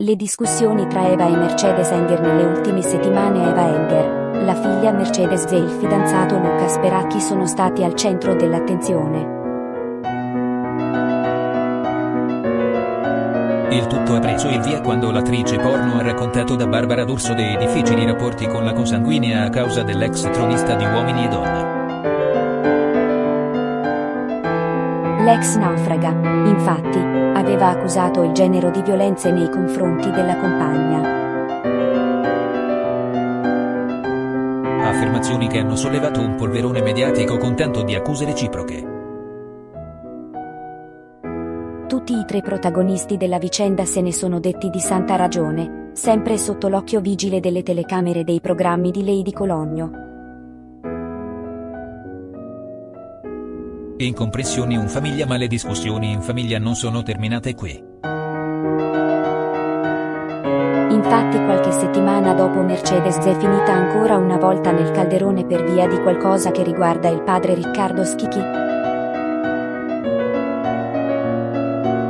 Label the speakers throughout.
Speaker 1: Le discussioni tra Eva e Mercedes Enger nelle ultime settimane Eva Enger, la figlia Mercedes e il fidanzato Luca Speracchi sono stati al centro dell'attenzione.
Speaker 2: Il tutto ha preso il via quando l'attrice porno ha raccontato da Barbara D'Urso dei difficili rapporti con la consanguinea a causa dell'ex tronista di Uomini e Donne.
Speaker 1: L'ex naufraga, infatti, aveva accusato il genero di violenze nei confronti della compagna.
Speaker 2: Affermazioni che hanno sollevato un polverone mediatico con tanto di accuse reciproche.
Speaker 1: Tutti i tre protagonisti della vicenda se ne sono detti di santa ragione, sempre sotto l'occhio vigile delle telecamere dei programmi di Lady Cologno.
Speaker 2: Incomprensioni in famiglia ma le discussioni in famiglia non sono terminate qui.
Speaker 1: Infatti qualche settimana dopo Mercedes è finita ancora una volta nel calderone per via di qualcosa che riguarda il padre Riccardo Schichi.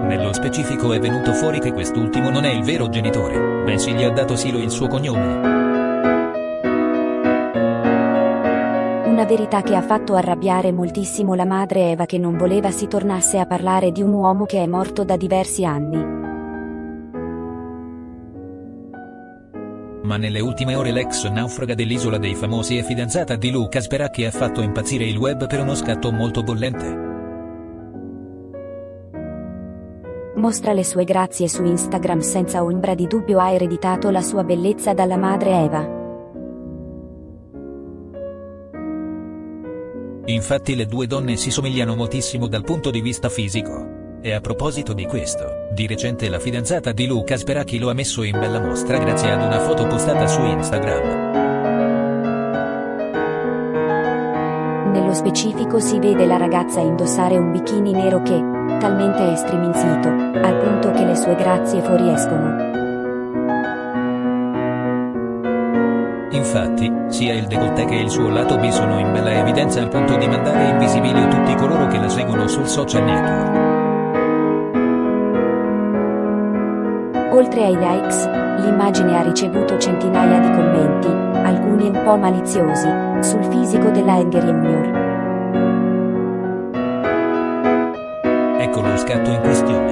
Speaker 2: Nello specifico è venuto fuori che quest'ultimo non è il vero genitore, bensì gli ha dato silo il suo cognome.
Speaker 1: Una verità che ha fatto arrabbiare moltissimo la madre Eva che non voleva si tornasse a parlare di un uomo che è morto da diversi anni.
Speaker 2: Ma nelle ultime ore l'ex naufraga dell'Isola dei Famosi e fidanzata di Luca Speracchi ha fatto impazzire il web per uno scatto molto bollente.
Speaker 1: Mostra le sue grazie su Instagram senza ombra di dubbio ha ereditato la sua bellezza dalla madre Eva.
Speaker 2: Infatti le due donne si somigliano moltissimo dal punto di vista fisico. E a proposito di questo, di recente la fidanzata di Luca Speracchi lo ha messo in bella mostra grazie ad una foto postata su Instagram.
Speaker 1: Nello specifico si vede la ragazza indossare un bikini nero che, talmente è striminzito, al punto che le sue grazie fuoriescono.
Speaker 2: Infatti, sia il décolleté che il suo lato B sono in bella evidenza al punto di mandare invisibili tutti coloro che la seguono sul social network.
Speaker 1: Oltre ai likes, l'immagine ha ricevuto centinaia di commenti, alcuni un po' maliziosi, sul fisico della Enger Junior.
Speaker 2: Ecco lo scatto in questione.